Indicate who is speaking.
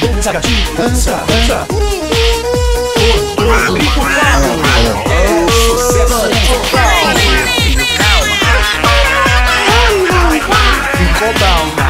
Speaker 1: Dança, gatinho, dança, dança. É o sucesso total. Ficou down.